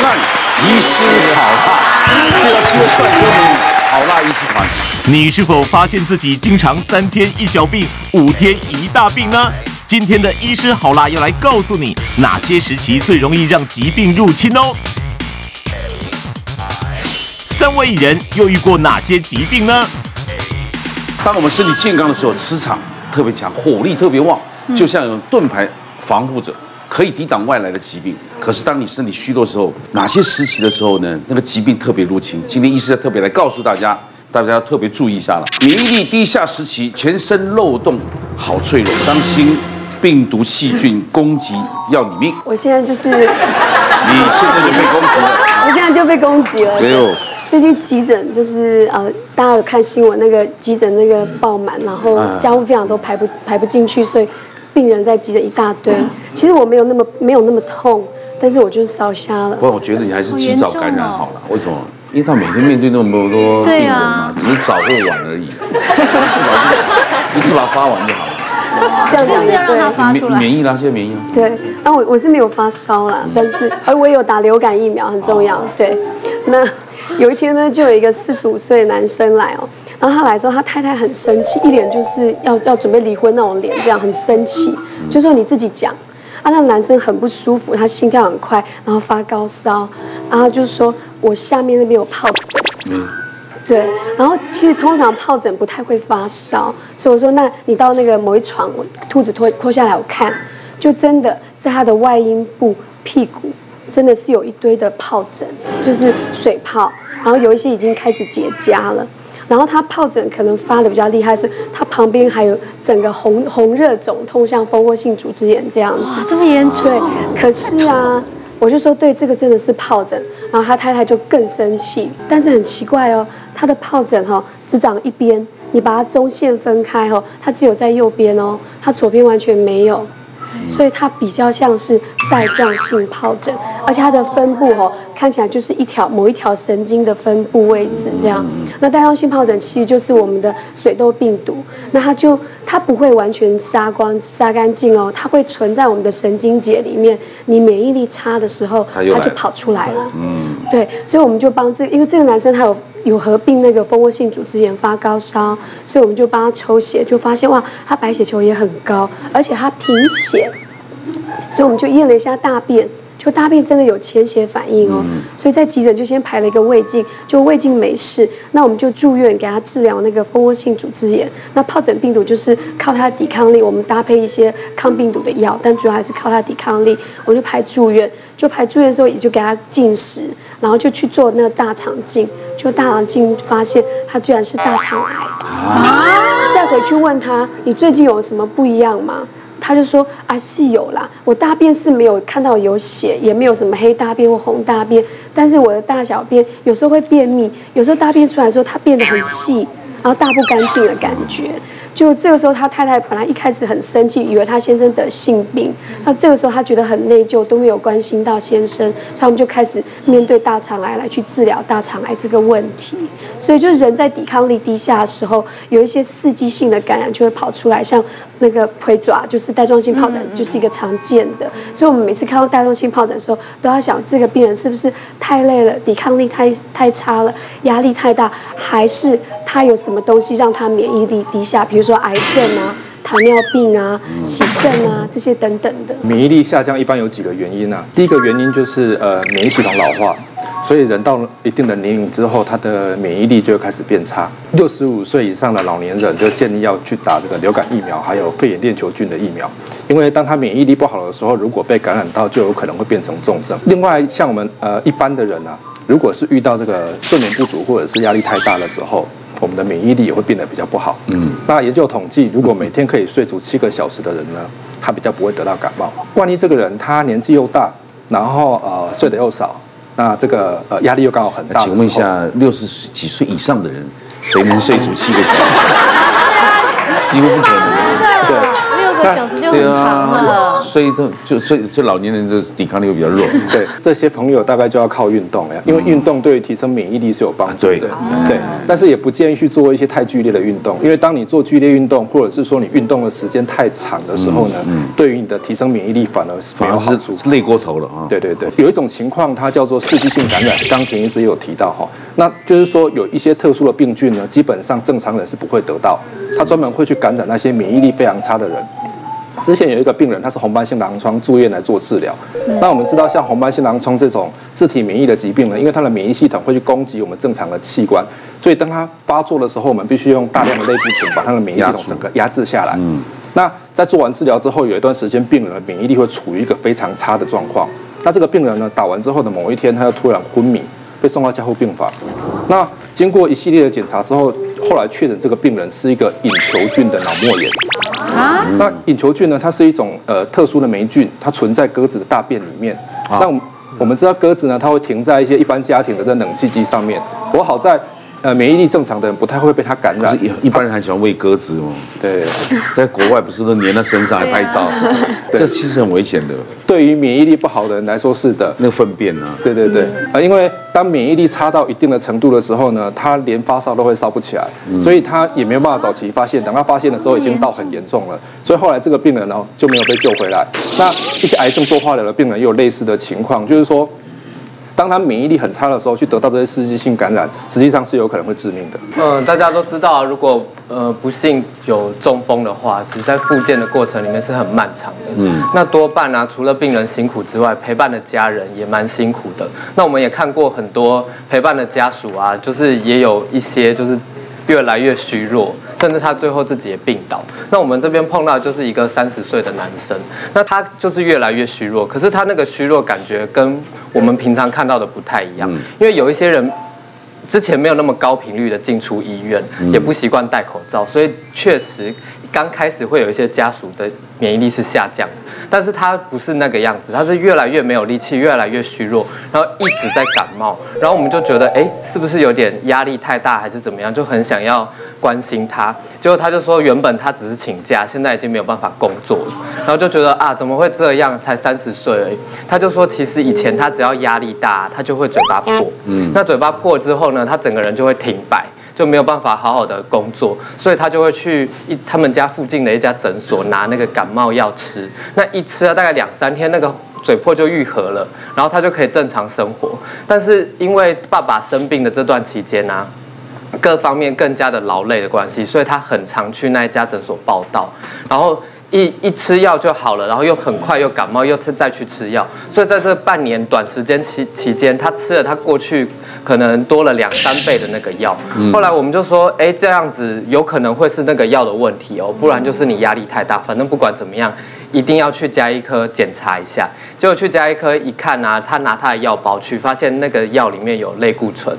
看医师好辣，介绍七位帅哥美女好辣医师团。你是否发现自己经常三天一小病，五天一大病呢？今天的医师好辣要来告诉你哪些时期最容易让疾病入侵哦。三位艺人又遇过哪些疾病呢？当我们身体健康的时候，磁场特别强，火力特别旺，就像有盾牌防护着，可以抵挡外来的疾病。可是当你身体虚弱的时候，哪些时期的时候呢？那个疾病特别入侵。今天医师要特别来告诉大家，大家要特别注意一下了。免疫力低下时期，全身漏洞好脆弱，当心病毒细菌攻击要你命。我现在就是，你现在就被攻击了。我现在就被攻击了。没有，最近急诊就是呃，大家有看新闻，那个急诊那个爆满，然后家护病房都排不排不进去，所以病人在急诊一大堆。其实我没有那么没有那么痛，但是我就是烧瞎了不。过我觉得你还是及早感染好了。为什么？因为他每天面对那么多 病对人嘛啊，只是早或晚而已。一次把它发完就好了。这样就是要让它发出来。免疫啦，现在免疫了。对，那我我是没有发烧啦，但是而我也有打流感疫苗，很重要。对，那有一天呢，就有一个四十五岁的男生来哦，然后他来之后，他太太很生气，一脸就是要要准备离婚那种脸，这样很生气，就说你自己讲。啊，那男生很不舒服，他心跳很快，然后发高烧，然后就是说我下面那边有疱疹。嗯，对，然后其实通常疱疹不太会发烧，所以我说，那你到那个某一床，我裤子脱脱下来我看，就真的在他的外阴部屁股，真的是有一堆的疱疹，就是水泡，然后有一些已经开始结痂了。然后他疱疹可能发的比较厉害，所以他旁边还有整个红红热肿痛，像蜂窝性组织炎这样子，。这么严重？对，可是啊，我就说对，这个真的是疱疹。然后他太太就更生气，但是很奇怪哦，他的疱疹哈、只长一边，你把它中线分开哦，它只有在右边哦，它左边完全没有。所以它比较像是带状性疱疹，而且它的分布哦，看起来就是一条某一条神经的分布位置这样。那带状性疱疹其实就是我们的水痘病毒，那它就它不会完全杀光杀干净哦，它会存在我们的神经节里面。你免疫力差的时候，它就跑出来了。嗯，对，所以我们就帮这，因为这个男生他有有合并那个蜂窝性组织炎发高烧，所以我们就帮他抽血，就发现哇，他白血球也很高，而且他贫血，所以我们就验了一下大便。就大便真的有潜血反应哦，所以在急诊就先排了一个胃镜，就胃镜没事，那我们就住院给他治疗那个蜂窝性组织炎。那疱疹病毒就是靠它的抵抗力，我们搭配一些抗病毒的药，但主要还是靠它的抵抗力。我就排住院，就排住院的时候也就给他进食，然后就去做那个大肠镜，就大肠镜发现他居然是大肠癌。再回去问他，你最近有什么不一样吗？他就说啊是有啦，我大便是没有看到有血，也没有什么黑大便或红大便，但是我的大小便有时候会便秘，有时候大便出来的时候它变得很细，然后大不干净的感觉。就这个时候，他太太本来一开始很生气，以为他先生得性病。那这个时候，他觉得很内疚，都没有关心到先生，所以他们就开始面对大肠癌来去治疗大肠癌这个问题。所以，就人在抵抗力低下的时候，有一些刺激性的感染就会跑出来，像那个腿爪，就是带状性疱疹，就是一个常见的。所以，我们每次看到带状性疱疹的时候，都要想这个病人是不是太累了，抵抗力太太差了，压力太大，还是他有什么东西让他免疫力低下，比如说有癌症啊、糖尿病啊、洗肾啊这些等等的。免疫力下降一般有几个原因啊。第一个原因就是呃免疫系统老化，所以人到了一定的年龄之后，他的免疫力就会开始变差。六十五岁以上的老年人就建议要去打这个流感疫苗，还有肺炎链球菌的疫苗，因为当他免疫力不好的时候，如果被感染到，就有可能会变成重症。另外，像我们呃一般的人啊，如果是遇到这个睡眠不足或者是压力太大的时候，我们的免疫力也会变得比较不好。嗯，那研究统计，如果每天可以睡足七个小时的人呢，他比较不会得到感冒。万一这个人他年纪又大，然后呃睡得又少，那这个呃压力又刚好很大请问一下，六十几岁以上的人，谁能睡足七个小时？几乎不可能。对，六个个小时就很长了。所以都就所以这老年人的抵抗力会比较弱。对，这些朋友大概就要靠运动了，因为运动对于提升免疫力是有帮助的。对对，但是也不建议去做一些太剧烈的运动，因为当你做剧烈运动，或者是说你运动的时间太长的时候呢，对于你的提升免疫力反而是没反而有好处。是累过头了啊。对对对，有一种情况，它叫做刺激性感染，刚刚田医师也有提到哈，那就是说有一些特殊的病菌呢，基本上正常人是不会得到，他专门会去感染那些免疫力非常差的人。之前有一个病人，他是红斑性狼疮住院来做治疗。那我们知道，像红斑性狼疮这种自体免疫的疾病呢，因为它的免疫系统会去攻击我们正常的器官，所以当它发作的时候，我们必须用大量的类固醇把它的免疫系统整个压制下来。嗯，那在做完治疗之后，有一段时间，病人的免疫力会处于一个非常差的状况。那这个病人呢，打完之后的某一天，他又突然昏迷，被送到加护病房。那经过一系列的检查之后，后来确诊这个病人是一个隐球菌的脑膜炎。啊，那隐球菌呢，它是一种呃特殊的霉菌，它存在鸽子的大便里面。那我们我们知道鸽子呢，它会停在一些一般家庭的这冷气机上面。我好在呃免疫力正常的人不太会被它感染可是。一一般人还喜欢喂鸽子哦，对，在国外不是都粘在身上还拍照，这其实很危险的，对于免疫力不好的人来说是的。那个粪便啊。对对对，啊，因为当免疫力差到一定的程度的时候呢，他连发烧都会烧不起来，所以他也没有办法早期发现。等他发现的时候，已经到很严重了。所以后来这个病人呢就没有被救回来。那一些癌症做化疗的病人也有类似的情况，就是说，当他免疫力很差的时候，去得到这些刺激性感染，实际上是有可能会致命的。嗯，大家都知道，如果呃不幸有中风的话，其实在复健的过程里面是很漫长的。嗯，那多半呢、除了病人辛苦之外，陪伴的家人也蛮辛苦的。那我们也看过很多陪伴的家属啊，就是也有一些就是越来越虚弱，甚至他最后自己也病倒。那我们这边碰到的就是一个三十岁的男生，那他就是越来越虚弱，可是他那个虚弱感觉跟我们平常看到的不太一样，因为有一些人之前没有那么高频率的进出医院，也不习惯戴口罩，所以确实刚开始会有一些家属的免疫力是下降，但是他不是那个样子，他是越来越没有力气，越来越虚弱，然后一直在感冒，然后我们就觉得，哎，是不是有点压力太大，还是怎么样，就很想要关心他，结果他就说，原本他只是请假，现在已经没有办法工作了，然后就觉得啊，怎么会这样？才三十岁而已，他就说，其实以前他只要压力大，他就会嘴巴破，嗯，那嘴巴破之后呢，他整个人就会停摆。就没有办法好好的工作，所以他就会去一他们家附近的一家诊所拿那个感冒药吃。那一吃了，大概两三天，那个嘴破就愈合了，然后他就可以正常生活。但是因为爸爸生病的这段期间呢、各方面更加的劳累的关系，所以他很常去那一家诊所报道，然后一一吃药就好了，然后又很快又感冒，又再去吃药，所以在这半年短时间期期间，他吃了他过去可能多了两三倍的那个药。后来我们就说，哎，这样子有可能会是那个药的问题哦，不然就是你压力太大，反正不管怎么样。一定要去加一颗检查一下，结果去加医科一看啊，他拿他的药包去，发现那个药里面有类固醇，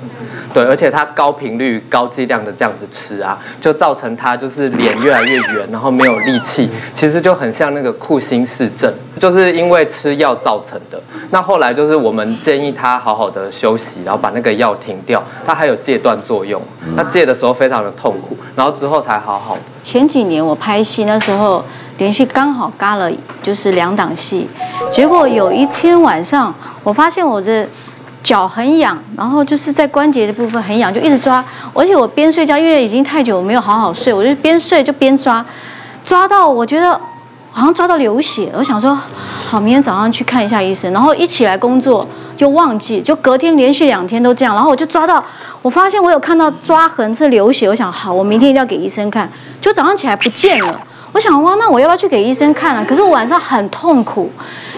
对，而且他高频率、高剂量的这样子吃啊，就造成他就是脸越来越圆，然后没有力气，其实就很像那个库欣氏症，就是因为吃药造成的。那后来就是我们建议他好好的休息，然后把那个药停掉，他还有戒断作用，他戒的时候非常的痛苦，然后之后才好好的。前几年我拍戏那时候，连续刚好嘎了就是两档戏，结果有一天晚上，我发现我的脚很痒，然后就是在关节的部分很痒，就一直抓，而且我边睡觉，因为已经太久没有好好睡，我就边睡就边抓，抓到我觉得好像抓到流血，我想说好，明天早上去看一下医生，然后一起来工作就忘记，就隔天连续两天都这样，然后我就抓到，我发现我有看到抓痕是流血，我想好，我明天一定要给医生看，就早上起来不见了。我想哇，那我要不要去给医生看啊？可是我晚上很痛苦，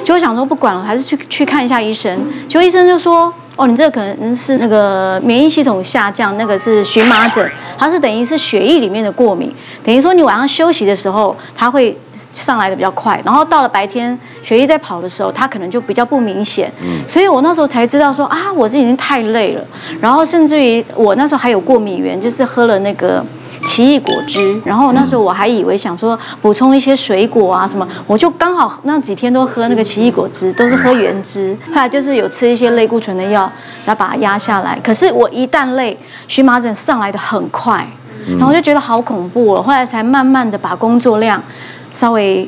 就想说不管了，还是去去看一下医生。结果医生就说，哦，你这个可能是那个免疫系统下降，那个是荨麻疹，它是等于是血液里面的过敏，等于说你晚上休息的时候，它会上来的比较快，然后到了白天血液在跑的时候，它可能就比较不明显。所以我那时候才知道说啊，我这已经太累了，然后甚至于我那时候还有过敏源，就是喝了那个。奇异果汁，然后那时候我还以为想说补充一些水果啊什么，我就刚好那几天都喝那个奇异果汁，都是喝原汁。后来就是有吃一些类固醇的药，要把它压下来。可是我一旦累，荨麻疹上来的很快，然后我就觉得好恐怖哦。后来才慢慢的把工作量稍微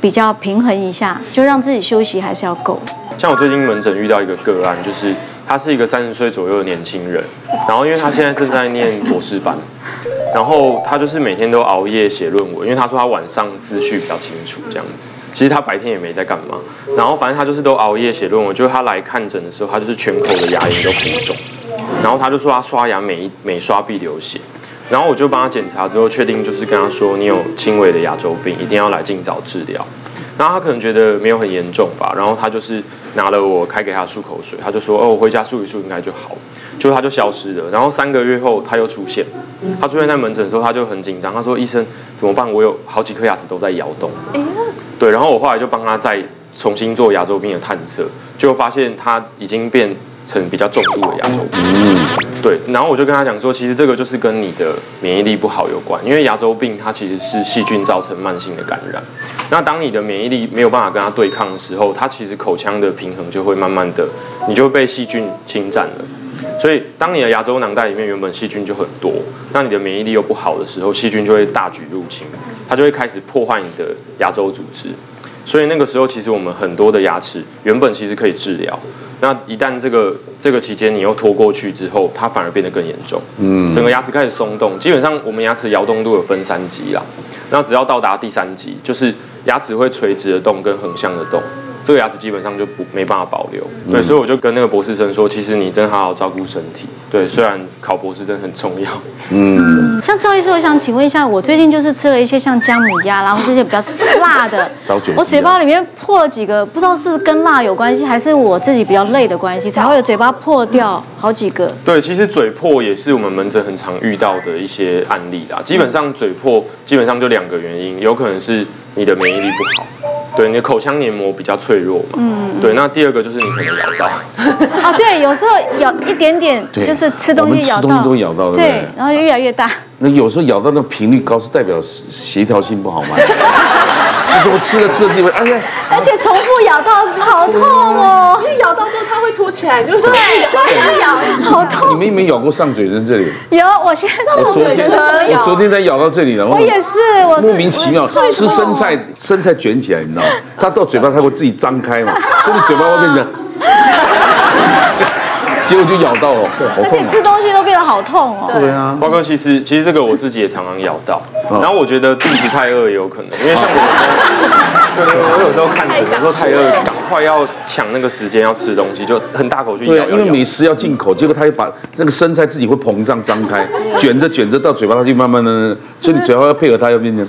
比较平衡一下，就让自己休息还是要够。像我最近门诊遇到一个个案，就是他是一个三十岁左右的年轻人，然后因为他现在正在念博士班，然后他就是每天都熬夜写论文，因为他说他晚上思绪比较清楚这样子。其实他白天也没在干嘛，然后反正他就是都熬夜写论文。就是他来看诊的时候，他就是全口的牙龈都浮肿，然后他就说他刷牙每每刷必流血，然后我就帮他检查之后，确定就是跟他说你有轻微的牙周病，一定要来尽早治疗。然后他可能觉得没有很严重吧，然后他就是拿了我开给他漱口水，他就说哦，我回家漱一漱应该就好了，就他就消失了。然后三个月后他又出现，他出现在门诊的时候他就很紧张，他说医生怎么办？我有好几颗牙齿都在摇动。对，然后我后来就帮他再重新做牙周病的探测，就发现他已经变成比较重度的牙周病。嗯，对，然后我就跟他讲说，其实这个就是跟你的免疫力不好有关，因为牙周病它其实是细菌造成慢性的感染。那当你的免疫力没有办法跟它对抗的时候，它其实口腔的平衡就会慢慢的，你就被细菌侵占了。所以当你的牙周囊袋里面原本细菌就很多，那你的免疫力又不好的时候，细菌就会大举入侵，它就会开始破坏你的牙周组织。所以那个时候，其实我们很多的牙齿原本其实可以治疗，那一旦这个这个期间你又拖过去之后，它反而变得更严重。嗯，整个牙齿开始松动，基本上我们牙齿摇动度有分三级啦，那只要到达第三级，就是牙齿会垂直的动跟横向的动。这个牙齿基本上就不没办法保留，对，所以我就跟那个博士生说，其实你真好好照顾身体，对，虽然考博士真的很重要，嗯。像赵医师，我想请问一下，我最近就是吃了一些像姜母鸭，然后这些比较辣的，我嘴巴里面破了几个，不知道是跟辣有关系，还是我自己比较累的关系，才会有嘴巴破掉好几个。对，其实嘴破也是我们门诊很常遇到的一些案例啦。基本上嘴破基本上就两个原因，有可能是你的免疫力不好。对，你的口腔黏膜比较脆弱嘛。嗯。对，那第二个就是你可能咬到。哦，对，有时候咬一点点，就是吃东西咬到。吃东西都咬到，对。然后越来越大。那有时候咬到的频率高，是代表协调性不好吗？你怎么吃着吃了几回？哎呀！而且重复咬到好痛哦，因为咬到之后它会凸起来，就是对，咬好痛。你们有没有咬过上嘴唇这里？有，我现在上嘴唇我昨天才咬到这里了。我也是，我莫名其妙吃生菜，生菜卷起来，你知道吗？它到嘴巴它会自己张开嘛，所以嘴巴会变成。结果就咬到了，而且吃东西都变得好痛哦。对啊，包括，其实其实这个我自己也常常咬到，然后我觉得肚子太饿也有可能，因为像我，对我有时候看诊有时候太饿，赶快要抢那个时间要吃东西，就很大口去咬。对啊，因为美食要进口，结果他又把那个生菜自己会膨胀张开，卷着卷着到嘴巴，它就慢慢的，所以你嘴巴要配合它，要变成，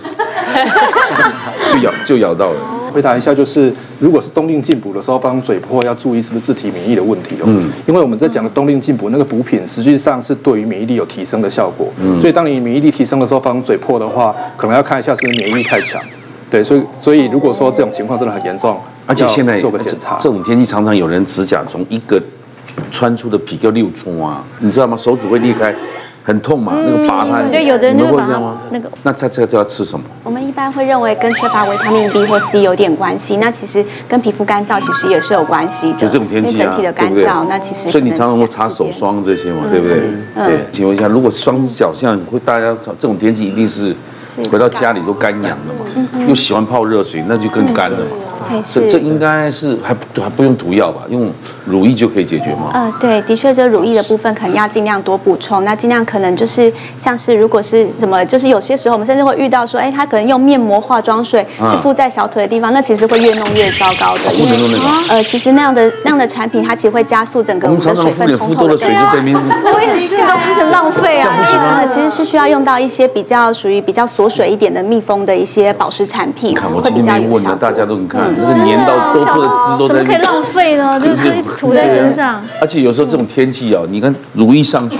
就咬就咬到了。回答一下，就是如果是冬令进补的时候，帮嘴破要注意是不是自体免疫的问题哦。嗯，因为我们在讲的冬令进补那个补品，实际上是对于免疫力有提升的效果。嗯，所以当你免疫力提升的时候，帮嘴破的话，可能要看一下是不是免疫力太强。对，所以所以如果说这种情况真的很严重，而且现在做个检查，这种天气常常有人指甲从一个穿出的皮叫六冲啊，你知道吗？手指会裂开。很痛嘛，那个拔它，对，有的人会这样吗？那个，那他这个就要吃什么？我们一般会认为跟缺乏维他命 B 或 C 有点关系，那其实跟皮肤干燥其实也是有关系的。就这种天气啊，整体的干燥，那其实所以你常常会擦手霜这些嘛，对不对？对，请问一下，如果双只脚像会大家这种天气一定是回到家里都干痒的嘛，又喜欢泡热水，那就更干了嘛。这这应该是还还不用涂药吧？用乳液就可以解决吗？呃，对，的确，这乳液的部分可能要尽量多补充。那尽量可能就是像是如果是什么，就是有些时候我们甚至会遇到说，哎，他可能用面膜化妆水去敷在小腿的地方，那其实会越弄越糟糕的。不能用那个。呃，其实那样的那样的产品，它其实会加速整个我们的水分通透的。对啊，我也是，都不是浪费啊。呃，其实是需要用到一些比较属于比较锁水一点的密封的一些保湿产品，会比较有效。大家都看那个粘到。多出的汁都在，怎么可以浪费呢？就可以涂在身上。而且有时候这种天气哦，你看乳液上去，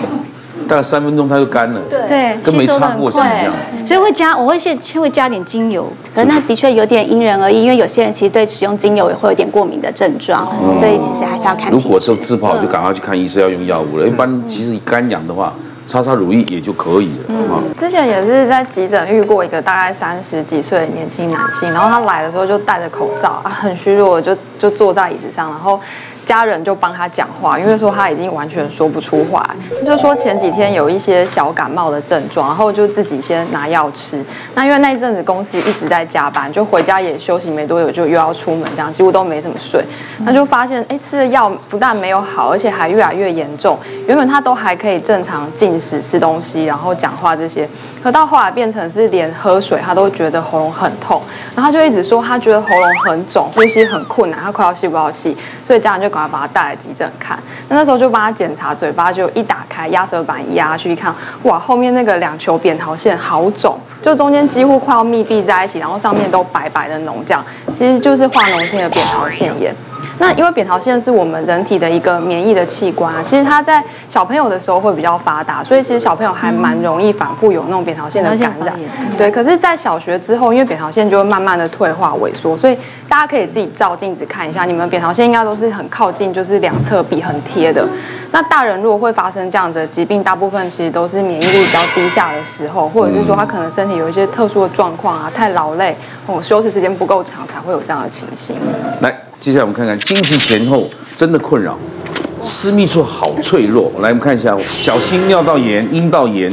大概三分钟它就干了，对，跟没擦过是一样。所以会加，我会先先会加点精油。可那的确有点因人而异，因为有些人其实对使用精油也会有点过敏的症状，所以其实还是要看。如果是自泡，就赶快去看医生要用药物了。一般其实干痒的话。擦擦乳液也就可以了。嗯，之前也是在急诊遇过一个大概三十几岁的年轻男性，然后他来的时候就戴着口罩啊，很虚弱，就就坐在椅子上，然后家人就帮他讲话，因为说他已经完全说不出话，就说前几天有一些小感冒的症状，然后就自己先拿药吃。那因为那一阵子公司一直在加班，就回家也休息没多久，就又要出门，这样几乎都没怎么睡。那就发现，哎，吃的药不但没有好，而且还越来越严重。原本他都还可以正常进食、吃东西，然后讲话这些，可到后来变成是连喝水他都觉得喉咙很痛，然后他就一直说他觉得喉咙很肿，呼吸很困难，他快要吸不到气，所以家人就赶快把他带来急诊看。那那时候就帮他检查嘴巴，就一打开压舌板一压去一看，哇，后面那个两球扁桃腺好肿，就中间几乎快要密闭在一起，然后上面都白白的脓这样，其实就是化脓性的扁桃腺炎。那因为扁桃腺是我们人体的一个免疫的器官啊，其实它在小朋友的时候会比较发达，所以其实小朋友还蛮容易反复有那种扁桃腺的感染。对，可是，在小学之后，因为扁桃腺就会慢慢的退化萎缩，所以大家可以自己照镜子看一下，你们扁桃腺应该都是很靠近，就是两侧壁很贴的。那大人如果会发生这样子的疾病，大部分其实都是免疫力比较低下的时候，或者是说他可能身体有一些特殊的状况啊，太劳累，或休息时间不够长，才会有这样的情形。来，接下来我们看看经期前后真的困扰，私密处好脆弱。来，我们看一下，小心尿道炎、阴道炎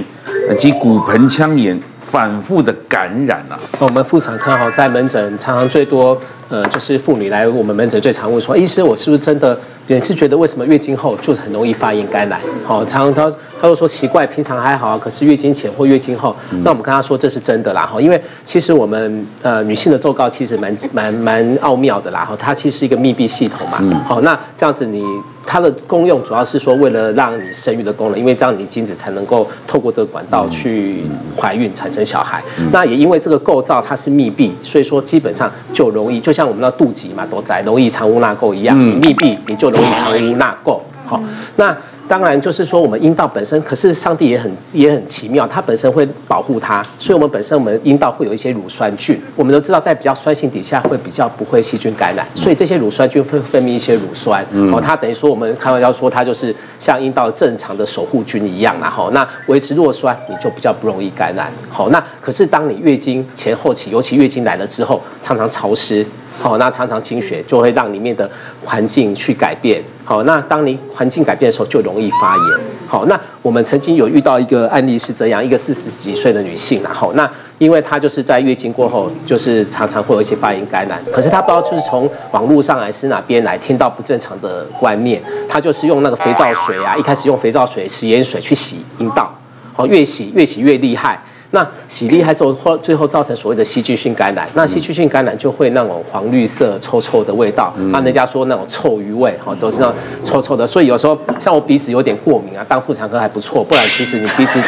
以及骨盆腔炎反复的感染啊。我们妇产科哈，在门诊常常最多，呃，就是妇女来我们门诊最常问说，医生，我是不是真的也是觉得为什么月经后就是很容易发炎感染？好，常常他他又说奇怪，平常还好啊，可是月经前或月经后，那我们跟他说这是真的啦哈，因为其实我们呃女性的奏告其实蛮蛮蛮奥妙的啦哈，它其实是一个密闭系统嘛，好，那这样子你。它的功用主要是说，为了让你生育的功能，因为这样你精子才能够透过这个管道去怀孕产生小孩。那也因为这个构造它是密闭，所以说基本上就容易，就像我们的肚脐嘛，都在容易藏污纳垢一样。你密闭，你就容易藏污纳垢。好，那。当然，就是说我们阴道本身，可是上帝也很也很奇妙，它本身会保护它，所以我们本身我们阴道会有一些乳酸菌。我们都知道，在比较酸性底下会比较不会细菌感染，所以这些乳酸菌会分泌一些乳酸。哦，它等于说我们开玩笑说，它就是像阴道正常的守护菌一样然后那维持弱酸，你就比较不容易感染。好，那可是当你月经前后期，尤其月经来了之后，常常潮湿。好，那常常经血就会让里面的环境去改变。好，那当你环境改变的时候，就容易发炎。好，那我们曾经有遇到一个案例是这样，一个四十几岁的女性，然后那因为她就是在月经过后，就是常常会有一些发炎感染，可是她不知道就是从网络上还是哪边来听到不正常的观念，她就是用那个肥皂水啊，一开始用肥皂水、食盐水去洗阴道，好，越洗越洗越厉害。那洗厉害之后，后最后造成所谓的细菌性感染。那细菌性感染就会那种黄绿色、臭臭的味道。那人家说那种臭鱼味，哈，都是那种臭臭的。所以有时候像我鼻子有点过敏啊，当妇产科还不错。不然其实你鼻子，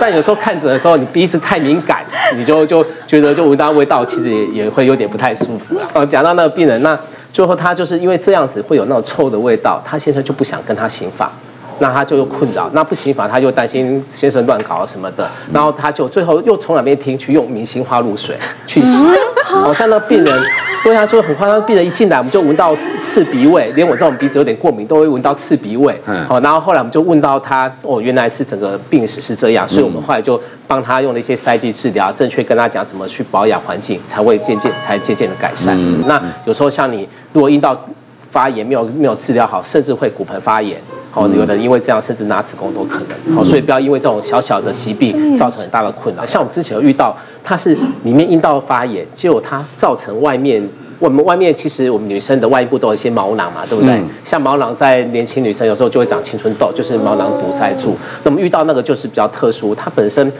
但有时候看着的时候，你鼻子太敏感，你就就觉得就闻到味道，其实也也会有点不太舒服。啊，讲到那个病人，那最后他就是因为这样子会有那种臭的味道，他先生就不想跟他行房。那他就困扰，那不行，反正他就担心先生乱搞什么的，然后他就最后又从哪边听去用明星花露水去洗，好像那病人，对啊，就很夸张，病人一进来我们就闻到刺鼻味，连我这种鼻子有点过敏都会闻到刺鼻味，好，然后后来我们就问到他，哦，原来是整个病史是这样，所以我们后来就帮他用了一些塞剂治疗，正确跟他讲怎么去保养环境，才会渐渐才渐渐的改善。那有时候像你如果阴道发炎没有没有治疗好，甚至会骨盆发炎。好，有的因为这样甚至拿子宫都可能。好，所以不要因为这种小小的疾病造成很大的困扰。像我们之前有遇到，它是里面阴道发炎，结果它造成外面，我们外面其实我们女生的外部都有一些毛囊嘛，对不对？像毛囊在年轻女生有时候就会长青春痘，就是毛囊堵塞住。那么遇到那个就是比较特殊，它本身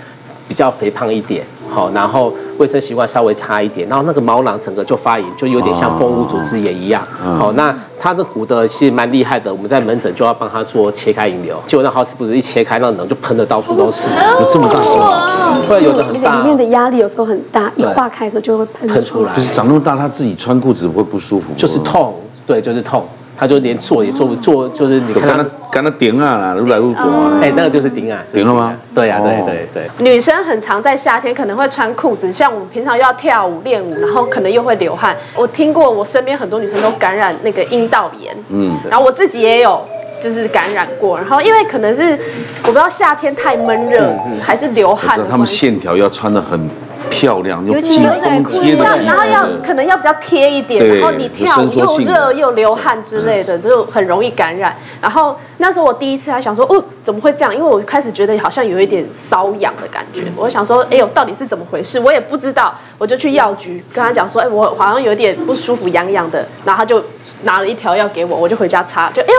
比较肥胖一点。好，然后卫生习惯稍微差一点，然后那个毛囊整个就发炎，就有点像蜂窝组织炎一样。好，那他的骨的其实蛮厉害的，我们在门诊就要帮他做切开引流，结果那 house 不是一切开，那脓就喷的到处都是，有这么大吗？会有的很大。里面的压力有时候很大，一化开的时候就会喷出来。就是长那么大，他自己穿裤子会不舒服？就是痛，对，就是痛。他就连坐也坐不坐，就是你看他跟他顶啊啦，如来如果啊，哎，那个就是顶啊，顶了吗？对呀，对对对。女生很常在夏天可能会穿裤子，像我们平常又要跳舞练舞，然后可能又会流汗。我听过我身边很多女生都感染那个阴道炎，嗯，然后我自己也有就是感染过，然后因为可能是我不知道夏天太闷热，还是流汗，他们线条要穿的很。漂亮，又尤其紧牛仔裤然后要嗯可能要比较贴一点，然后你跳又热又流汗之类的，就很容易感染。然后那时候我第一次还想说，哦，怎么会这样？因为我开始觉得好像有一点瘙痒的感觉，我想说，哎呦，到底是怎么回事？我也不知道，我就去药局跟他讲说，哎，我好像有点不舒服，痒痒的。然后他就拿了一条药给我，我就回家擦，就哎呦。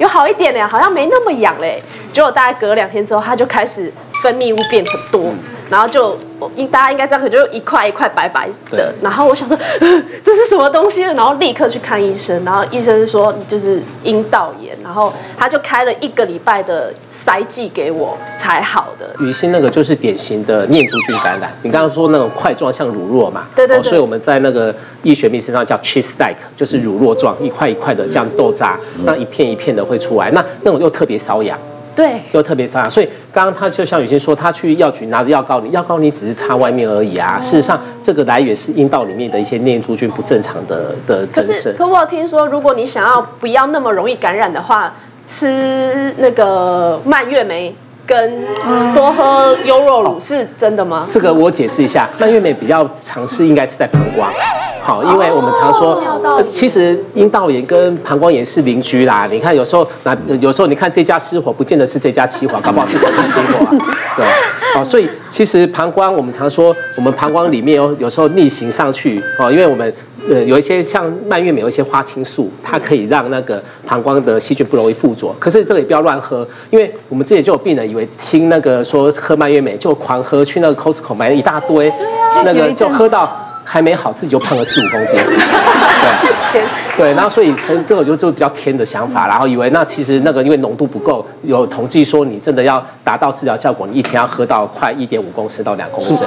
有好一点嘞，好像没那么痒嘞。结果大概隔两天之后，他就开始分泌物变很多，然后就我应大家应该知道，可就一块一块白白的。然后我想说，呃这是什么东西？然后立刻去看医生，然后医生说你就是阴道炎，然后他就开了一个礼拜的塞剂给我才好的。于心那个就是典型的念珠菌感染。你刚刚说那种块状像乳酪嘛，对对对哦所以我们在那个医学名词上叫 cheese like，就是乳酪状，一块一块的这样豆渣，那一片一片的会出来，那那种又特别瘙痒。对，又特别擦，所以刚刚他就像有些说，他去药局拿着药膏，你药膏你只是擦外面而已啊。事实上，这个来源是阴道里面的一些念珠菌不正常的的可是，增生。可我有听说，如果你想要不要那么容易感染的话，吃那个蔓越莓跟多喝优酪乳是真的吗？这个我解释一下，蔓越莓比较常吃应该是在膀胱，好，因为我们常说，呃其实阴道炎跟膀胱炎是邻居啦。你看有时候那有时候你看这家失火，不见得是这家起火，搞不好是同时起火啊。对，好，所以其实膀胱我们常说，我们膀胱里面有有时候逆行上去哦，因为我们。呃，有一些像蔓越莓有一些花青素，它可以让那个膀胱的细菌不容易附着。可是这个也不要乱喝，因为我们之前就有病人以为听那个说喝蔓越莓就狂喝，去那个 Costco 买了一大堆，那个就喝到还没好，自己就胖了四五公斤。对 对，然后所以这个就就比较天的想法，然后以为那其实那个因为浓度不够，有统计说你真的要达到治疗效果，你一天要喝到快一点五公升到两公升。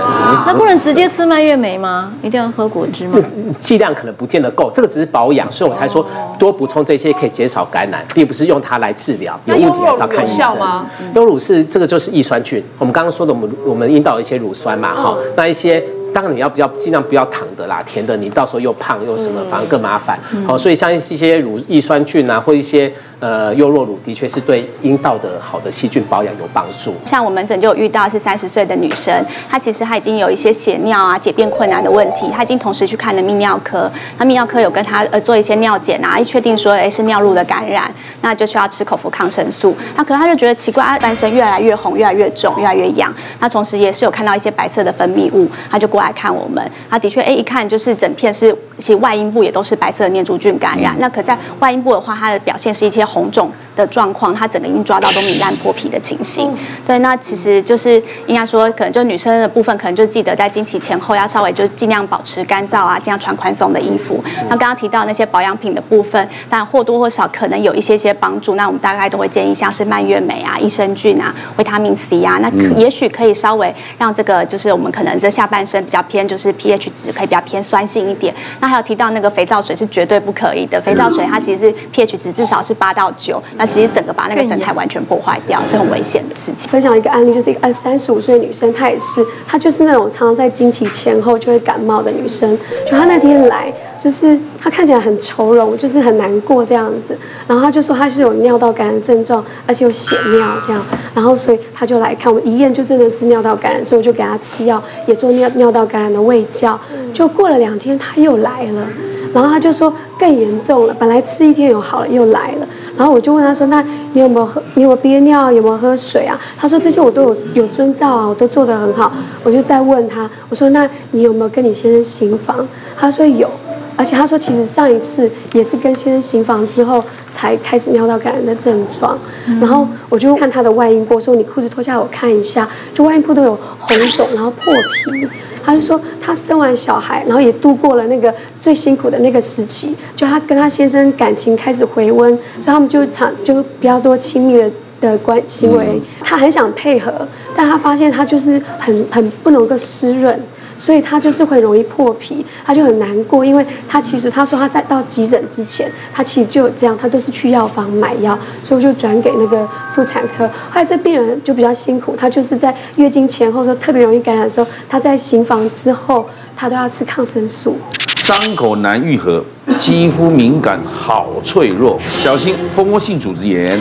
那不能直接吃蔓越莓吗？一定要喝果汁吗？剂量可能不见得够，这个只是保养，所以我才说多补充这些可以减少感染，并不是用它来治疗。有问题还是要看医生吗。优乳是这个就是益酸菌，我们刚刚说的，我们我们阴道有一些乳酸嘛，哈、那一些。当然你要比较尽量不要糖的啦，甜的你到时候又胖又什么，反而更麻烦。好、所以像一些乳益酸菌啊，或一些呃优酪乳，的确是对阴道的好的细菌保养有帮助。像我们诊就有遇到是三十岁的女生，她其实她已经有一些血尿啊、解便困难的问题，她已经同时去看了泌尿科，那泌尿科有跟她呃做一些尿检啊，一确定说哎是尿路的感染，那就需要吃口服抗生素。那可能她就觉得奇怪，她半身越来越红、越来越肿、越来越痒，那同时也是有看到一些白色的分泌物，她就过来看我们，她的确哎一看就是整片是，其实外阴部也都是白色的念珠菌感染，那可在外阴部的话，它的表现是一些红肿的状况，它整个已经抓到都糜烂破皮的情形。对，那其实就是应该说，可能就女生的部分，可能就记得在经期前后要稍微就尽量保持干燥啊，尽量穿宽松的衣服。那刚刚提到那些保养品的部分，但或多或少可能有一些些帮助。那我们大概都会建议像是蔓越莓啊、益生菌啊、维他命 C 啊，那可也许可以稍微让这个就是我们可能这下半身比较偏就是 pH 值可以比较偏酸性一点。那还有提到那个肥皂水是绝对不可以的，肥皂水它其实是 pH 值至少是八到九，那其实整个把那个生态完全破坏掉，是很危险的事情。分享一个案例，就是一个二三十五岁的女生，她也是，她就是那种常常在经期前后就会感冒的女生。就她那天来，就是她看起来很愁容，就是很难过这样子。然后她就说她是有尿道感染症状，而且有血尿这样。然后所以她就来看，我们一验就真的是尿道感染，所以我就给她吃药，也做尿尿道感染的胃教。就过了两天，她又来了。然后他就说更严重了，本来吃一天有好了，又来了。然后我就问他说：“那你有没有喝？你有没有憋尿？有没有喝水啊？”他说：“这些我都有有遵照啊，我都做得很好。”我就再问他，我说：“那你有没有跟你先生行房？”他说有，而且他说其实上一次也是跟先生行房之后才开始尿道感染的症状。然后我就看他的外阴部，说：“你裤子脱下来我看一下。”就外阴部都有红肿，然后破皮。他就说他生完小孩，然后也度过了那个最辛苦的那个时期，就他跟他先生感情开始回温，所以他们就常就比较多亲密的的关行为。他很想配合，但他发现他就是很很不能够湿润。所以他就是会容易破皮，他就很难过，因为他其实他说他在到急诊之前，他其实就有这样，他都是去药房买药，所以我就转给那个妇产科。后来这病人就比较辛苦，他就是在月经前后说特别容易感染的时候，他在行房之后，他都要吃抗生素。伤口难愈合，肌肤敏感好脆弱，小心蜂窝性组织炎、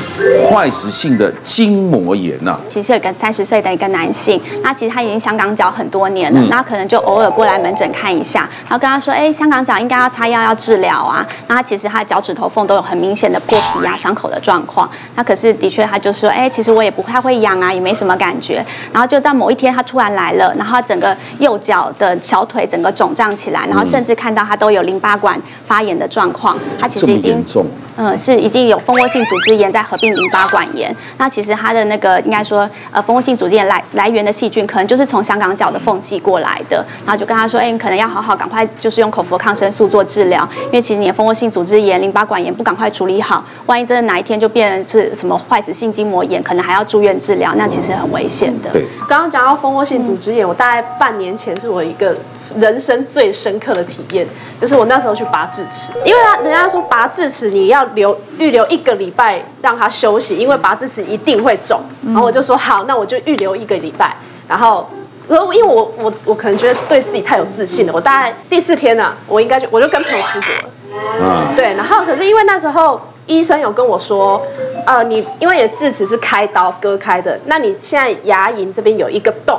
坏死性的筋膜炎呐、其实有个三十岁的一个男性，那其实他已经香港脚很多年了，那可能就偶尔过来门诊看一下，然后跟他说，哎，香港脚应该要擦药要治疗啊。那他其实他的脚趾头缝都有很明显的破皮啊、伤口的状况。那可是的确他就说，哎，其实我也不太会痒啊，也没什么感觉。然后就在某一天他突然来了，然后他整个右脚的小腿整个肿胀起来，然后甚至看到他都有淋巴管发炎的状况，它其实已经重。嗯，是已经有蜂窝性组织炎在合并淋巴管炎。那其实它的那个应该说，呃，蜂窝性组织炎来来源的细菌，可能就是从香港脚的缝隙过来的。然后就跟他说，哎、你可能要好好赶快就是用口服抗生素做治疗，因为其实你的蜂窝性组织炎、淋巴管炎不赶快处理好，万一真的哪一天就变成是什么坏死性筋膜炎，可能还要住院治疗，那其实很危险的。对，刚刚讲到蜂窝性组织炎，我大概半年前是我一个人生最深刻的体验，就是我那时候去拔智齿，因为他人家说拔智齿你要留预留一个礼拜让他休息，因为拔智齿一定会肿，然后我就说好，那我就预留一个礼拜，然后。然后，因为我我我可能觉得对自己太有自信了，我大概第四天呢、我应该就我就跟朋友出国了。嗯，对，然后可是因为那时候医生有跟我说，呃，你因为你的智齿是开刀割开的，那你现在牙龈这边有一个洞，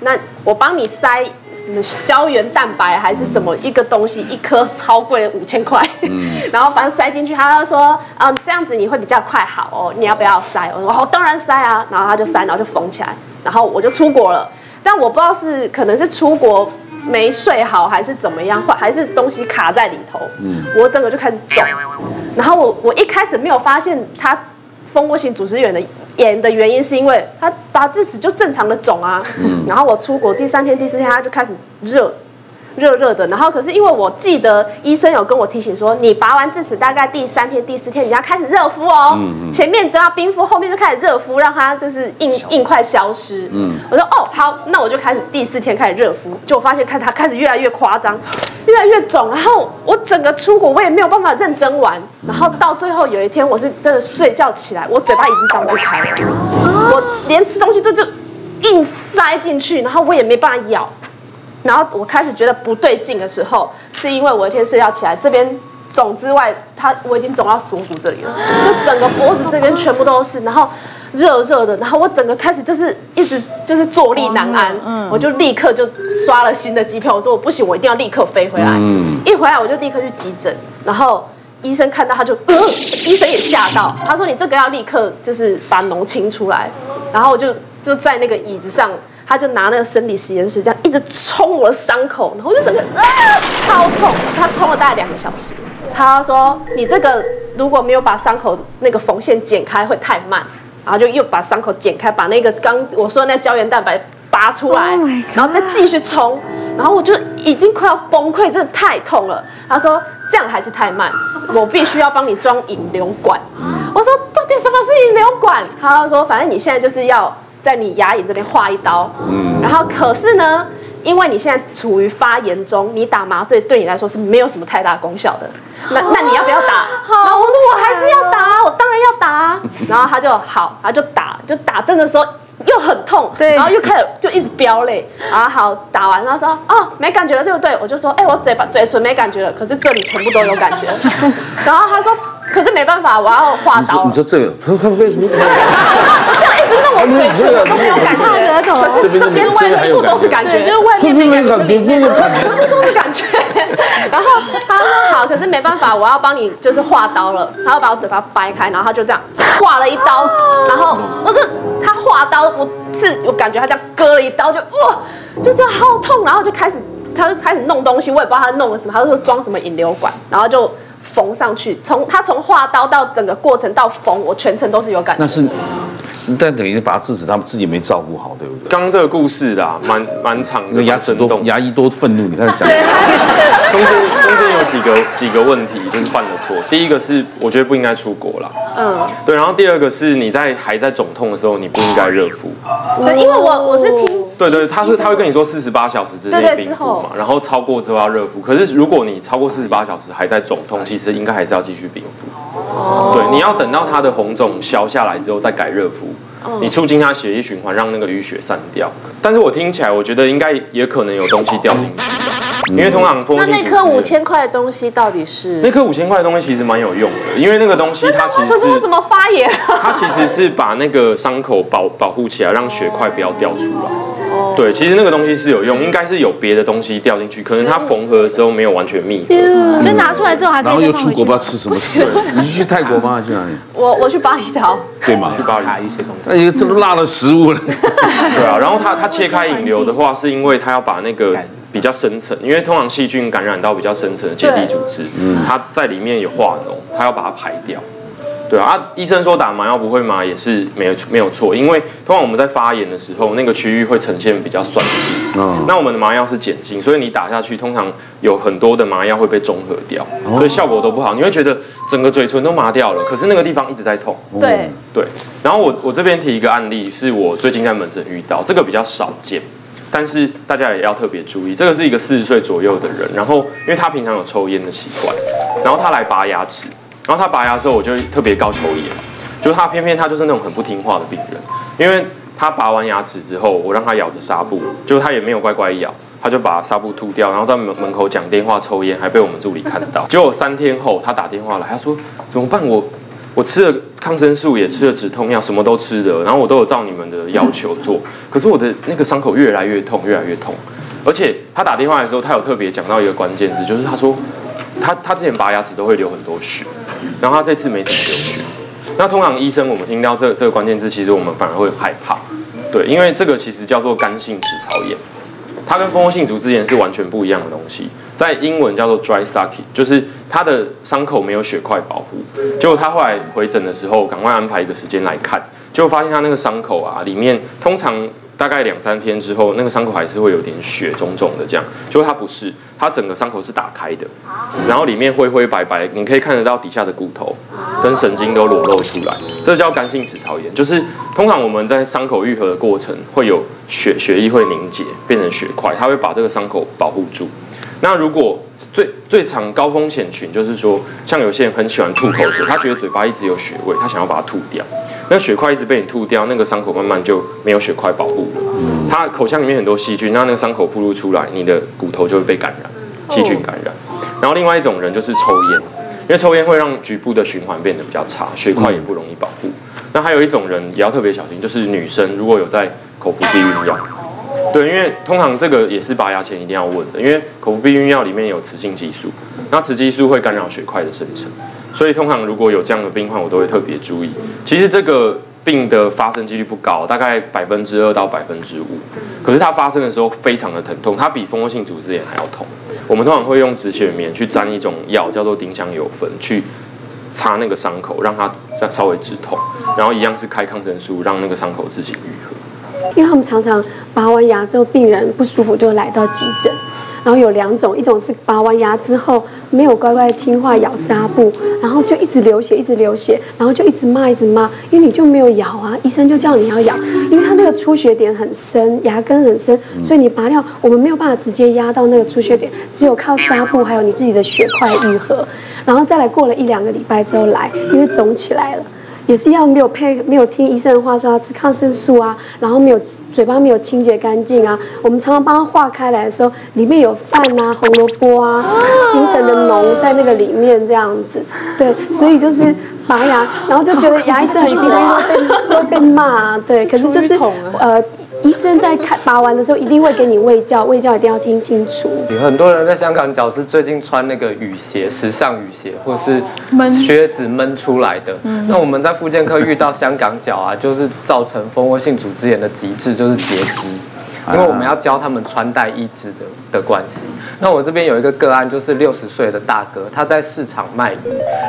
那我帮你塞什么胶原蛋白还是什么一个东西，一颗超贵五千块，然后反正塞进去，他就说，嗯、这样子你会比较快好哦，你要不要塞？我说好，当然塞啊，然后他就塞，然后就缝起来，然后我就出国了，但我不知道是可能是出国。没睡好还是怎么样，或还是东西卡在里头，嗯我整个就开始肿。然后我我一开始没有发现它蜂窝型组织炎的炎的原因，是因为它拔智齿就正常的肿啊。然后我出国第三天、第四天，它就开始热。热热的，然后可是因为我记得医生有跟我提醒说，你拔完智齿大概第三天、第四天，你要开始热敷哦，前面都要冰敷，后面就开始热敷，让它就是硬硬块消失。嗯，我说哦好，那我就开始第四天开始热敷，就我发现看它开始越来越夸张，越来越肿，然后我整个出国我也没有办法认真玩，然后到最后有一天我是真的睡觉起来，我嘴巴已经张不开了，我连吃东西都就硬塞进去，然后我也没办法咬。然后我开始觉得不对劲的时候，是因为我一天睡觉起来，这边肿之外，它我已经肿到锁骨这里了，就整个脖子这边全部都是，然后热热的，然后我整个开始就是一直就是坐立难安，嗯。我就立刻就刷了新的机票，我说我不行，我一定要立刻飞回来，嗯。一回来我就立刻去急诊，然后。医生看到他就，呃、医生也吓到，他说你这个要立刻就是把脓清出来，然后我就就在那个椅子上，他就拿那个生理食盐水这样一直冲我的伤口，然后我就整个啊超痛，他冲了大概两个小时。他说你这个如果没有把伤口那个缝线剪开会太慢，然后就又把伤口剪开，把那个刚我说的那胶原蛋白拔出来然后再继续冲，然后我就已经快要崩溃，真的太痛了。他说这样还是太慢，我必须要帮你装引流管。我说到底什么是引流管？他说反正你现在就是要在你牙龈这边划一刀，嗯然后可是呢，因为你现在处于发炎中，你打麻醉对你来说是没有什么太大功效的。那那你要不要打？然后我说我还是要打啊，我当然要打啊。然后他就好，他就打，就打针的时候又很痛，对然后又开始就一直飙泪。然后好打完，然后说哦没感觉了，对不对？我就说哎、我嘴巴嘴唇没感觉了，可是这里全部都有感觉。然后他说可是没办法，我要画刀你。说这个，可可可以，我 这样一直弄我嘴唇，我都没有感觉，可是这边外面部都是感觉，就是外面没感觉，里面全部都是感觉。然后他说好，可是没办法，我要帮你就是画刀了，他要把我嘴巴掰开，然后他就这样划了一刀，然后我就他划刀，我是我感觉他这样割了一刀，就哇，就这样好痛，然后就开始他就开始弄东西，我也不知道他弄了什么，他就说装什么引流管，然后就。缝上去，从他从画刀到整个过程到缝，我全程都是有感觉。那是，但等于拔智齿，他们自己没照顾好，对不对？刚刚这个故事啦，蛮蛮长的，牙齿多牙医多愤怒，你看讲，中间中间有几个几个问题，就是犯了错。第一个是我觉得不应该出国啦，嗯，对。然后第二个是你在还在肿痛的时候，你不应该热敷。对，因为我我是听对对，他是他会跟你说四十八小时之内冰敷嘛，然后超过之后要热敷。可是如果你超过四十八小时还在肿痛，其实应该还是要继续冰敷。对，你要等到它的红肿消下来之后再改热敷。你促进它血液循环，让那个淤血散掉。但是我听起来，我觉得应该也可能有东西掉进去。因为通常风那那颗五千块的东西到底是？那颗五千块的东西其实蛮有用的，因为那个东西它其实是可是我怎么发炎？它其实是把那个伤口保保护起来，让血块不要掉出来。对，其实那个东西是有用，应该是有别的东西掉进去，可能它缝合的时候没有完全密合。所以拿出来之后还可以然后又出国不知道吃什么吃，你是去泰国吗？去哪里？我我去巴厘岛，对吗？去巴黎。一些东西。那也这都辣的食物了。对啊，然后它它切开引流的话，是因为它要把那个比较深层，因为通常细菌感染到比较深层的结缔组织，它在里面有化脓，它要把它排掉。对啊，啊医生说打麻药不会麻也是没有没有错，因为通常我们在发炎的时候，那个区域会呈现比较酸性。嗯那我们的麻药是碱性，所以你打下去，通常有很多的麻药会被中和掉，所以效果都不好。你会觉得整个嘴唇都麻掉了，可是那个地方一直在痛。对，对，然后我我这边提一个案例，是我最近在门诊遇到，这个比较少见，但是大家也要特别注意。这个是一个四十岁左右的人，然后因为他平常有抽烟的习惯，然后他来拔牙齿，然后他拔牙的时候，我就特别高抽烟，就他偏偏他就是那种很不听话的病人，因为他拔完牙齿之后，我让他咬着纱布，就他也没有乖乖咬。他就把纱布吐掉，然后在门门口讲电话抽烟，还被我们助理看到。结果三天后，他打电话来，他说怎么办？我 我吃了抗生素，也吃了止痛药，什么都吃的，然后我都有照你们的要求做，可是我的那个伤口越来越痛，越来越痛。而且他打电话的时候，他有特别讲到一个关键字，就是他说他他之前拔牙齿都会流很多血，然后他这次没什么流血。那通常医生我们听到这这个关键字，其实我们反而会害怕，对，因为这个其实叫做干性齿槽炎。它跟蜂窝性组织炎是完全不一样的东西，在英文叫做 dry suck，就是他的伤口没有血块保护。结果他后来回诊的时候，赶快安排一个时间来看，结果发现他那个伤口啊，里面通常大概两三天之后，那个伤口还是会有点血肿肿的这样。结果他不是，他整个伤口是打开的，然后里面灰灰白白，你可以看得到底下的骨头跟神经都裸露出来，这叫干性齿槽炎。就是通常我们在伤口愈合的过程会有血血液会凝结变成血块，它会把这个伤口保护住。那如果最最常高风险群，就是说，像有些人很喜欢吐口水，他觉得嘴巴一直有血味，他想要把它吐掉。那血块一直被你吐掉，那个伤口慢慢就没有血块保护了。他口腔里面很多细菌，那那个伤口暴露出来，你的骨头就会被感染，细菌感染。然后另外一种人就是抽烟，因为抽烟会让局部的循环变得比较差，血块也不容易保护。那还有一种人也要特别小心，就是女生如果有在口服避孕药。对，因为通常这个也是拔牙前一定要问的，因为口服避孕药里面有雌性激素，那雌激素会干扰血块的生成，所以通常如果有这样的病患，我都会特别注意。其实这个病的发生几率不高，大概百分之二到百分之五，可是它发生的时候非常的疼痛，它比蜂窝性组织炎还要痛。我们通常会用止血棉去沾一种药，叫做丁香油酚，去擦那个伤口，让它再稍微止痛，然后一样是开抗生素，让那个伤口自行愈合。因为他们常常拔完牙之后，病人不舒服就来到急诊。然后有两种，一种是拔完牙之后没有乖乖听话咬纱布，然后就一直流血，一直流血，然后就一直骂，一直骂，因为你就没有咬啊，医生就叫你要咬，因为他那个出血点很深，牙根很深，所以你拔掉，我们没有办法直接压到那个出血点，只有靠纱布还有你自己的血块愈合，然后再来过了一两个礼拜之后来，因为肿起来了。也是要，没有配，没有听医生的话，说要吃抗生素啊，然后没有嘴巴没有清洁干净啊。我们常常帮他化开来的时候，里面有饭啊、红萝卜啊，形成的脓在那个里面这样子。对，所以就是拔牙，然后就觉得 牙医生很辛苦，会被会被骂。对，可是就是呃，医生在开拔完的时候一定会给你喂教，喂教一定要听清楚。有很多人在香港脚是最近穿那个雨鞋，时尚雨鞋或是靴子闷出来的。那我们在复健科遇到香港脚啊，就是造成蜂窝性组织炎的极致就是截肢。因为我们要教他们穿戴义肢的的关系。那我这边有一个个案，就是六十岁的大哥，他在市场卖鱼，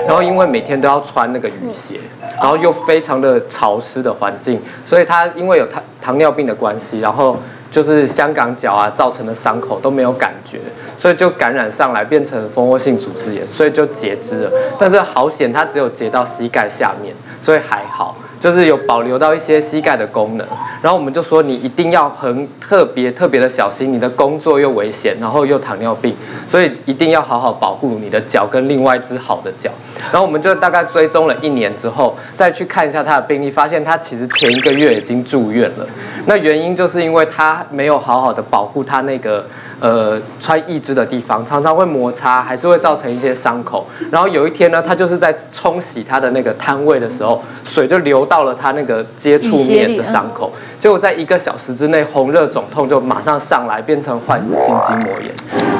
然后因为每天都要穿那个雨鞋，然后又非常的潮湿的环境，所以他因为有糖糖尿病的关系，然后就是香港脚啊造成的伤口都没有感觉，所以就感染上来变成蜂窝性组织炎，所以就截肢了。但是好险，他只有截到膝盖下面，所以还好。就是有保留到一些膝盖的功能，然后我们就说你一定要很特别特别的小心，你的工作又危险，然后又糖尿病，所以一定要好好保护你的脚跟另外一只好的脚。然后我们就大概追踪了一年之后，再去看一下他的病历，发现他其实前一个月已经住院了。那原因就是因为他没有好好的保护他那个呃穿义肢的地方，常常会摩擦，还是会造成一些伤口。然后有一天呢，他就是在冲洗他的那个摊位的时候，水就流到了他那个接触面的伤口，结果在一个小时之内红热肿痛就马上上来，变成坏死性筋膜炎。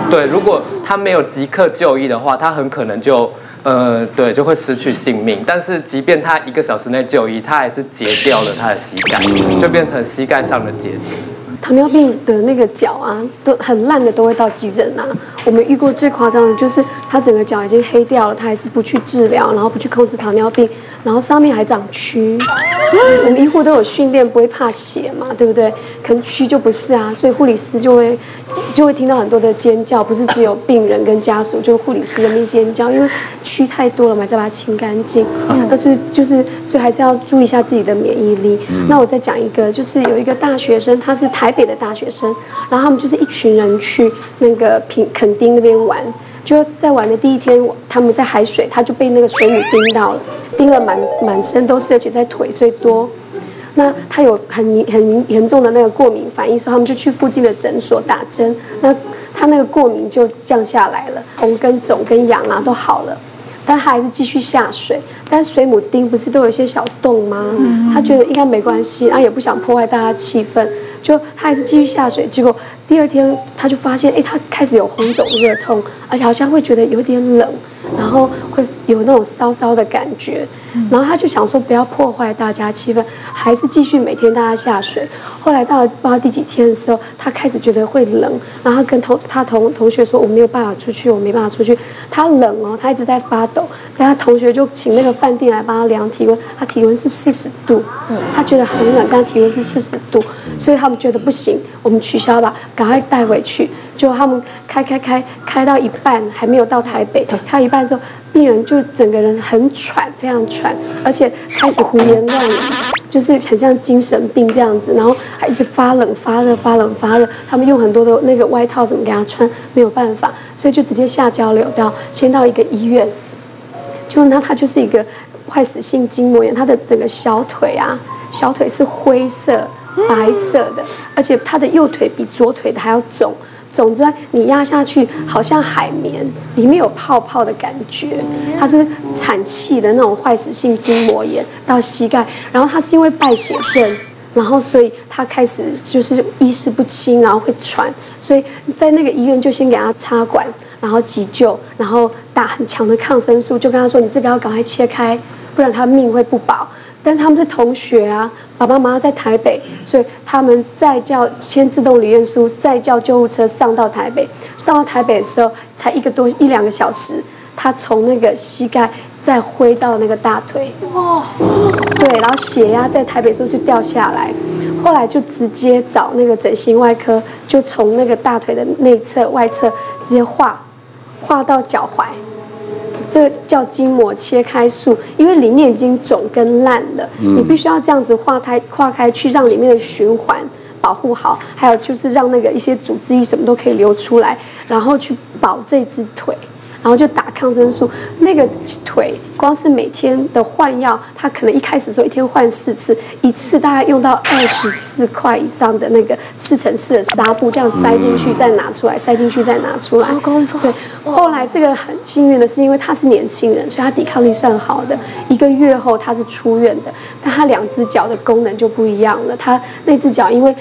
对，如果他没有即刻就医的话，他很可能就。呃，对，就会失去性命。但是，即便他一个小时内就医，他还是截掉了他的膝盖，就变成膝盖上的截肢。糖尿病的那个脚啊，都很烂的，都会到急诊啊。我们遇过最夸张的就是他整个脚已经黑掉了，他还是不去治疗，然后不去控制糖尿病，然后上面还长蛆。我们医护都有训练，不会怕血嘛，对不对？可是蛆就不是啊，所以护理师就会就会听到很多的尖叫，不是只有病人跟家属，就护理师那边尖叫，因为蛆太多了嘛，再把它清干净。那就是就是，所以还是要注意一下自己的免疫力。那我再讲一个，就是有一个大学生，他是台北的大学生，然后他们就是一群人去那个平垦丁那边玩，就在玩的第一天，他们在海水，他就被那个水母叮到了，叮了满满身都是，而且在腿最多。那他有很很严重的那个过敏反应，所以他们就去附近的诊所打针。那他那个过敏就降下来了，红跟肿跟痒啊都好了，但他还是继续下水。但是水母叮不是都有一些小洞吗？他觉得应该没关系，然后也不想破坏大家气氛，就他还是继续下水。结果第二天他就发现，哎，他开始有红肿热痛，而且好像会觉得有点冷。然后会有那种烧烧的感觉，然后他就想说不要破坏大家气氛，还是继续每天大家下水。后来到了不知道第几天的时候，他开始觉得会冷，然后跟同他同同学说我没有办法出去，我没办法出去。他冷哦，他一直在发抖。但他同学就请那个饭店来帮他量体温，他体温是四十度，他觉得很冷，但体温是四十度，所以他们觉得不行，我们取消吧，赶快带回去。就他们开开开开到一半还没有到台北，开到一半的时候，病人就整个人很喘，非常喘，而且开始胡言乱语，就是很像精神病这样子，然后还一直发冷发热发冷发热。他们用很多的那个外套怎么给他穿，没有办法，所以就直接下交流到先到一个医院。就那他就是一个坏死性筋膜炎，他的整个小腿啊，小腿是灰色白色的，而且他的右腿比左腿的还要肿。总之，你压下去好像海绵，里面有泡泡的感觉。它是产气的那种坏死性筋膜炎到膝盖，然后它是因为败血症，然后所以他开始就是意识不清，然后会喘，所以在那个医院就先给他插管，然后急救，然后打很强的抗生素，就跟他说你这个要赶快切开，不然他命会不保。但是他们是同学啊，爸爸妈妈在台北，所以他们再叫签自动离院书，再叫救护车上到台北。上到台北的时候，才一个多一两个小时，他从那个膝盖再挥到那个大腿。哇，对，然后血压在台北的时候就掉下来，后来就直接找那个整形外科，就从那个大腿的内侧、外侧直接画，画到脚踝。这个叫筋膜切开术，因为里面已经肿跟烂了，你必须要这样子化开、化开去，让里面的循环保护好，还有就是让那个一些组织液什么都可以流出来，然后去保这只腿。然后就打抗生素，那个腿光是每天的换药，他可能一开始说一天换四次，一次大概用到二十四块以上的那个四乘四的纱布，这样塞进去再拿出来，塞进去再拿出来。对，后来这个很幸运的是，因为他是年轻人，所以他抵抗力算好的。一个月后他是出院的，但他两只脚的功能就不一样了。他那只脚因为。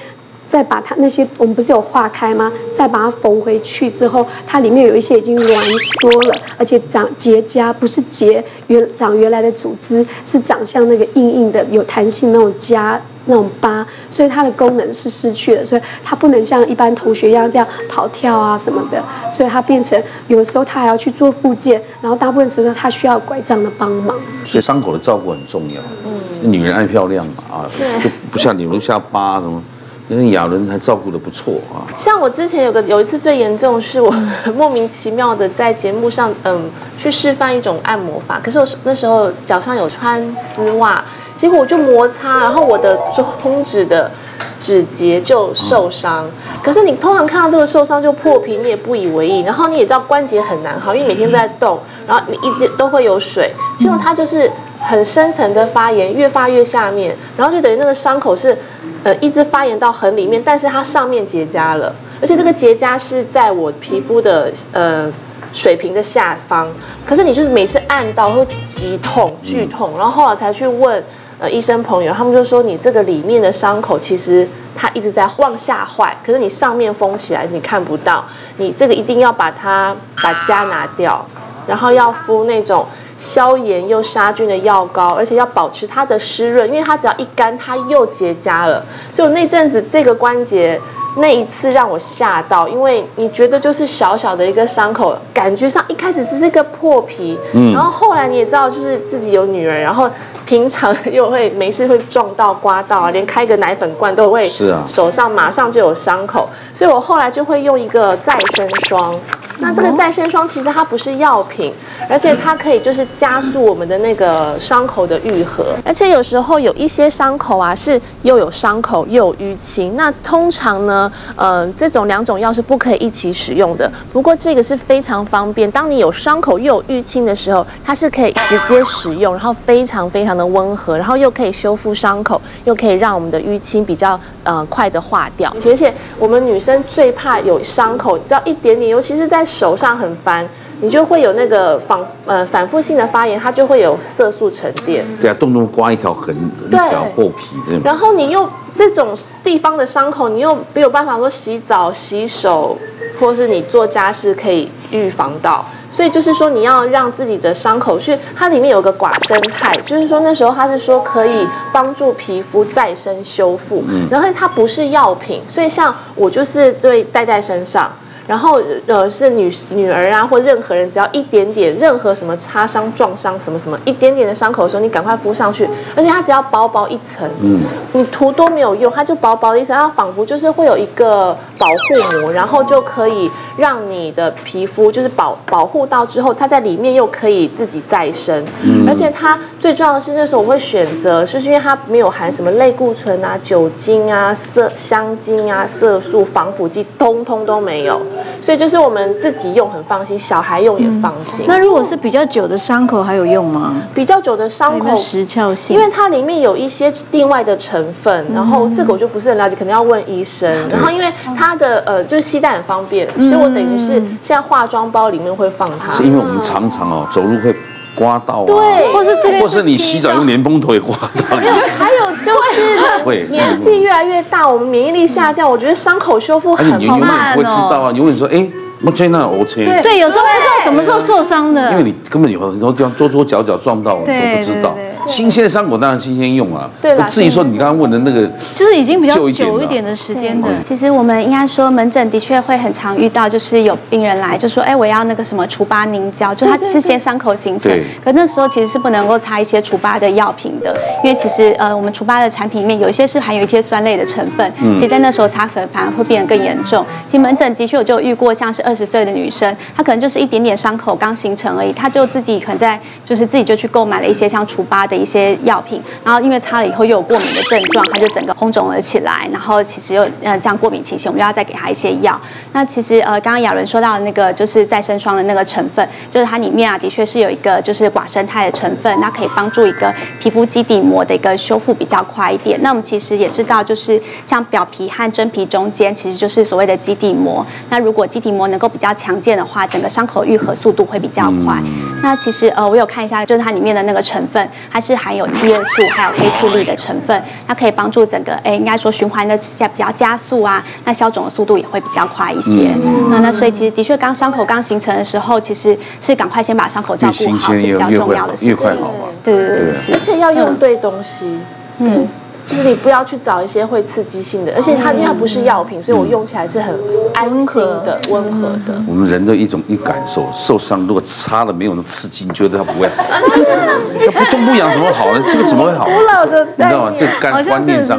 再把它那些我们不是有化开吗？再把它缝回去之后，它里面有一些已经挛缩了，而且长结痂，不是结原长原来的组织，是长像那个硬硬的有弹性那种痂那种疤，所以它的功能是失去了，所以它不能像一般同学一样这样跑跳啊什么的，所以它变成有的时候它还要去做复健，然后大部分时候它需要拐杖的帮忙。所以伤口的照顾很重要，嗯，女人爱漂亮嘛啊，就不像你留下疤什么。因为亚伦还照顾的不错啊。像我之前有个有一次最严重，是我 莫名其妙的在节目上，嗯，去示范一种按摩法。可是我那时候脚上有穿丝袜，结果我就摩擦，然后我的中指的指节就受伤。可是你通常看到这个受伤就破皮，你也不以为意。然后你也知道关节很难好，因为每天都在动，然后你一直都会有水。结果它就是很深层的发炎，越发越下面，然后就等于那个伤口是。呃，一直发炎到很里面，但是它上面结痂了，而且这个结痂是在我皮肤的呃水平的下方，可是你就是每次按到会极痛剧痛，然后后来才去问呃医生朋友，他们就说你这个里面的伤口其实它一直在往下坏，可是你上面封起来你看不到，你这个一定要把它把痂拿掉，然后要敷那种。消炎又杀菌的药膏，而且要保持它的湿润，因为它只要一干，它又结痂了。所以我那阵子这个关节那一次让我吓到，因为你觉得就是小小的一个伤口，感觉上一开始只是这个破皮，嗯，然后后来你也知道，就是自己有女儿，然后平常又会没事会撞到、刮到啊，连开个奶粉罐都会，是啊，手上马上就有伤口，所以我后来就会用一个再生霜。那这个再生霜其实它不是药品，而且它可以就是加速我们的那个伤口的愈合。而且有时候有一些伤口啊是又有伤口又有淤青，那通常呢，呃，这种两种药是不可以一起使用的。不过这个是非常方便，当你有伤口又有淤青的时候，它是可以直接使用，然后非常非常的温和，然后又可以修复伤口，又可以让我们的淤青比较呃快的化掉。而且我们女生最怕有伤口，只要一点点，尤其是在手上很烦，你就会有那个反呃反复性的发炎，它就会有色素沉淀。对啊，动不动刮一条痕，一条厚皮这样。然后你又这种地方的伤口，你又没有办法说洗澡、洗手，或是你做家事可以预防到。所以就是说，你要让自己的伤口去，它里面有个寡生态，就是说那时候它是说可以帮助皮肤再生修复，嗯然后它不是药品，所以像我就是会带在身上。然后呃是女女儿啊或任何人只要一点点任何什么擦伤撞伤什么什么一点点的伤口的时候你赶快敷上去，而且它只要薄薄一层，嗯，你涂多没有用，它就薄薄的一层，它仿佛就是会有一个保护膜，然后就可以让你的皮肤就是保保护到之后，它在里面又可以自己再生，嗯，而且它最重要的是那时候我会选择，就是因为它没有含什么类固醇啊、酒精啊、色香精啊、色素、防腐剂，通通都没有。所以就是我们自己用很放心，小孩用也放心。那如果是比较久的伤口还有用吗？比较久的伤口时效性，因为它里面有一些另外的成分，然后这个我就不是很了解，可能要问医生。然后因为它的呃就是携带很方便，所以我等于是现在化妆包里面会放它。是因为我们常常哦走路会刮到啊，对，或是这边，或是你洗澡用莲蓬头也刮到。还有就是年纪越来越大，我们免疫力下降，我觉得伤口修复很慢哦。你永远不会知道啊，永远说哎。我真那 OK，对，有时候不知道什么时候受伤的，因为你根本有很多地方桌桌角角撞到，都不知道。新鲜的伤口当然新鲜用啊，对了至于说你刚刚问的那个，就是已经比较久一点的时间的。其实我们应该说门诊的确会很常遇到，就是有病人来就说，哎，我要那个什么除疤凝胶，就它是先伤口形成，可那时候其实是不能够擦一些除疤的药品的，因为其实呃我们除疤的产品里面有一些是含有一些酸类的成分，其实在那时候擦粉反而会变得更严重。其实门诊的确我就遇过像是二十岁的女生，她可能就是一点点伤口刚形成而已，她就自己可能在就是自己就去购买了一些像除疤的一些药品，然后因为擦了以后又有过敏的症状，她就整个红肿了起来，然后其实又呃这样过敏情形，我们又要再给他一些药。那其实呃刚刚亚伦说到的那个就是再生霜的那个成分，就是它里面啊的确是有一个就是寡生态的成分，那可以帮助一个皮肤基底膜的一个修复比较快一点。那我们其实也知道，就是像表皮和真皮中间其实就是所谓的基底膜。那如果基底膜能够比较强健的话，整个伤口愈合速度会比较快。那其实呃我有看一下，就是它里面的那个成分，它是含有七叶素还有黑醋栗的成分，它可以帮助整个哎应该说循环的下比较加速啊，那消肿的速度也会比较快一些。那那所以其实的确刚伤口刚形成的时候，其实是赶快先把伤口照顾好是比较重要的事情。对对对是，而且要用对东西。嗯。就是你不要去找一些会刺激性的，而且它因为它不是药品，所以我用起来是很安心的、温和的。我们人的一种一感受，受伤如果擦了没有那刺激，你觉得它不会好？不痛不痒怎么好呢？这个怎么会好？古老的，你知道吗？这观观念上，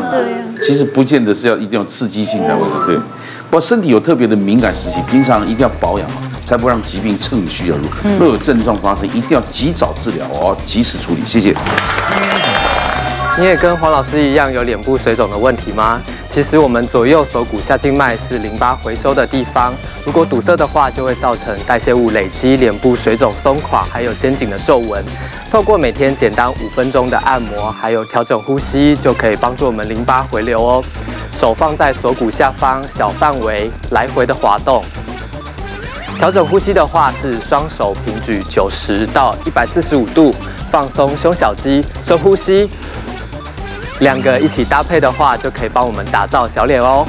其实不见得是要一定要刺激性才会对。不过身体有特别的敏感时期，平常一定要保养，才不让疾病趁虚而入。若有症状发生，一定要及早治疗哦，及时处理。谢谢。你也跟黄老师一样有脸部水肿的问题吗？其实我们左右锁骨下静脉是淋巴回收的地方，如果堵塞的话，就会造成代谢物累积，脸部水肿松垮，还有肩颈的皱纹。透过每天简单五分钟的按摩，还有调整呼吸，就可以帮助我们淋巴回流哦。手放在锁骨下方，小范围来回的滑动。调整呼吸的话是双手平举九十到一百四十五度，放松胸小肌，深呼吸。两个一起搭配的话，就可以帮我们打造小脸哦。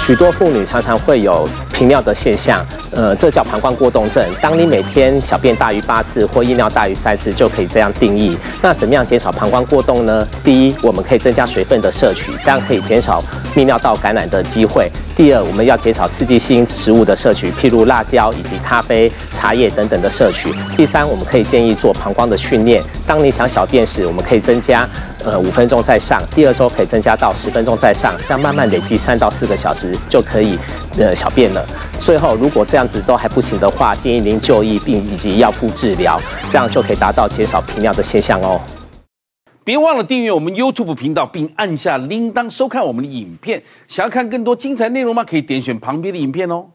许多妇女常常会有频尿的现象，呃，这叫膀胱过动症。当你每天小便大于八次或夜尿大于三次，就可以这样定义。那怎么样减少膀胱过动呢？第一，我们可以增加水分的摄取，这样可以减少泌尿道感染的机会。第二，我们要减少刺激性食物的摄取，譬如辣椒以及咖啡、茶叶等等的摄取。第三，我们可以建议做膀胱的训练。当你想小便时，我们可以增加呃五分钟再上，第二周可以增加到十分钟再上，这样慢慢累积三到四个小时就可以呃小便了。最后，如果这样子都还不行的话，建议您就医并以及药物治疗，这样就可以达到减少频尿的现象哦。别忘了订阅我们 YouTube 频道，并按下铃铛收看我们的影片。想要看更多精彩内容吗？可以点选旁边的影片哦。